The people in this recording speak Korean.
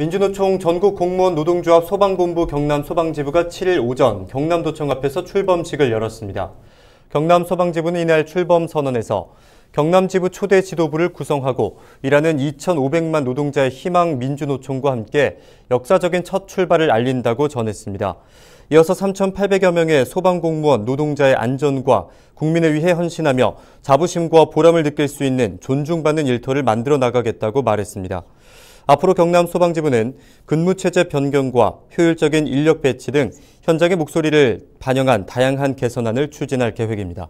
민주노총 전국 공무원 노동조합 소방본부 경남 소방지부가 7일 오전 경남도청 앞에서 출범식을 열었습니다. 경남 소방지부는 이날 출범 선언에서 경남지부 초대 지도부를 구성하고 일하는 2,500만 노동자의 희망 민주노총과 함께 역사적인 첫 출발을 알린다고 전했습니다. 이어서 3,800여 명의 소방공무원 노동자의 안전과 국민을 위해 헌신하며 자부심과 보람을 느낄 수 있는 존중받는 일터를 만들어 나가겠다고 말했습니다. 앞으로 경남 소방지부는 근무체제 변경과 효율적인 인력 배치 등 현장의 목소리를 반영한 다양한 개선안을 추진할 계획입니다.